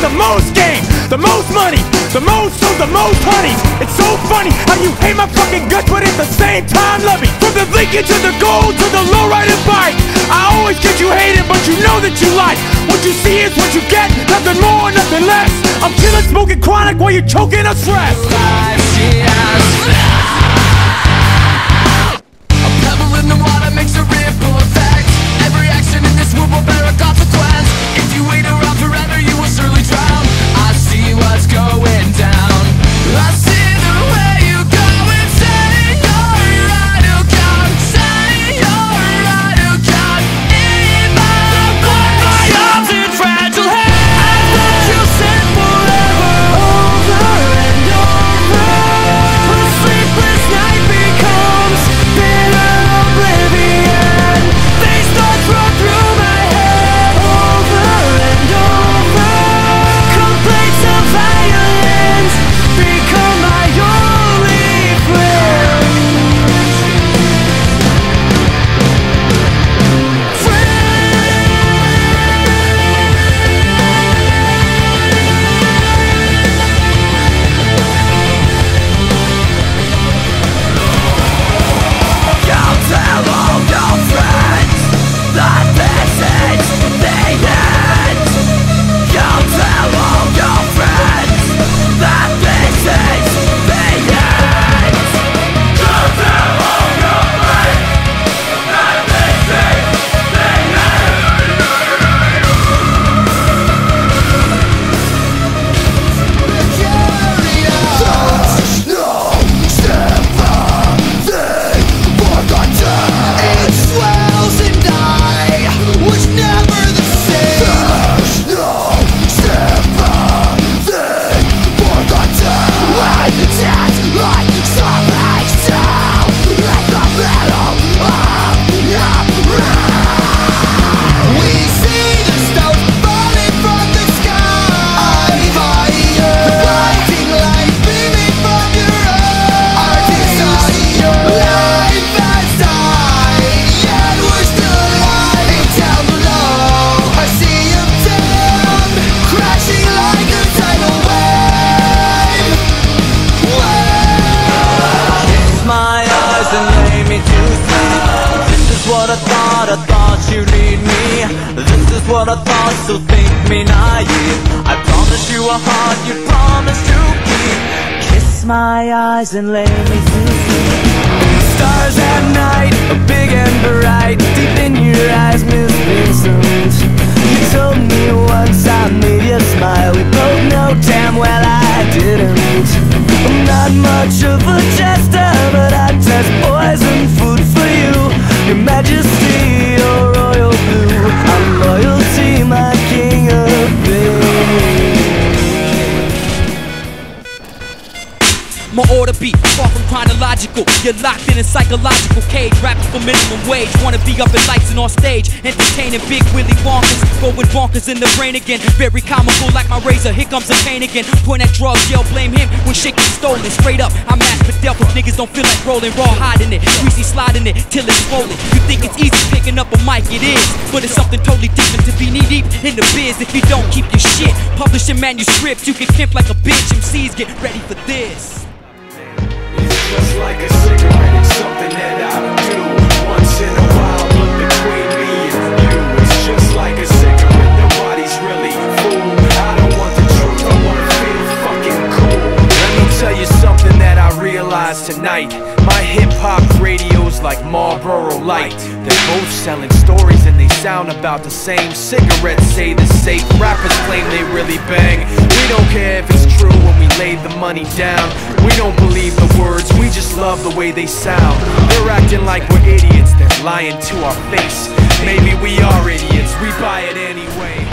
got the most game, the most money, the most so the most honey. It's so funny how you hate my fucking guts, but at the same time love me. From the Lincoln to the gold to the lowrider bike, I always get you hating, but you know that you like. What you see is what you get, nothing more, nothing less. I'm killing, smoking chronic while you're choking on stress. What I thought, so think me naive. I promise you a heart you promise to keep. Kiss my eyes and lay me to sleep. Stars chronological. You're locked in a psychological cage. Rapping for minimum wage. Wanna be up in lights and on stage. Entertaining big Willy Wonkers. Going bonkers in the brain again. Very comical like my razor. Here comes the pain again. Point at drugs, yell, blame him when shit gets stolen. Straight up, I'm ass Fidel cause niggas don't feel like rolling. Raw hiding it. Greasy sliding it till it's swollen. You think it's easy picking up a mic, it is. But it's something totally different to be knee deep in the biz. If you don't keep your shit, publishing manuscripts, you get pimp like a bitch. MCs get ready for this. Just like a cigarette, it's something that I tonight. My hip hop radio's like Marlboro Light. They're both selling stories and they sound about the same. Cigarettes say the safe, rappers claim they really bang. We don't care if it's true when we lay the money down. We don't believe the words, we just love the way they sound. They're acting like we're idiots, they're lying to our face. Maybe we are idiots, we buy it anyway.